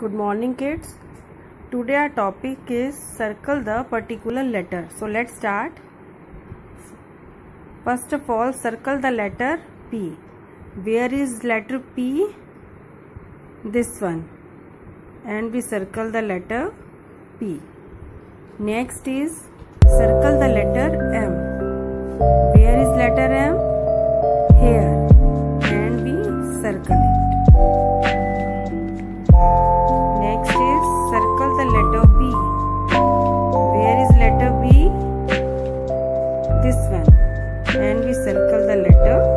Good morning kids. Today our topic is circle the particular letter. So let's start. First of all circle the letter P. Where is letter P? This one. And we circle the letter P. Next is circle the letter M. Where is letter M? Here. And we circle it. And we circle the letter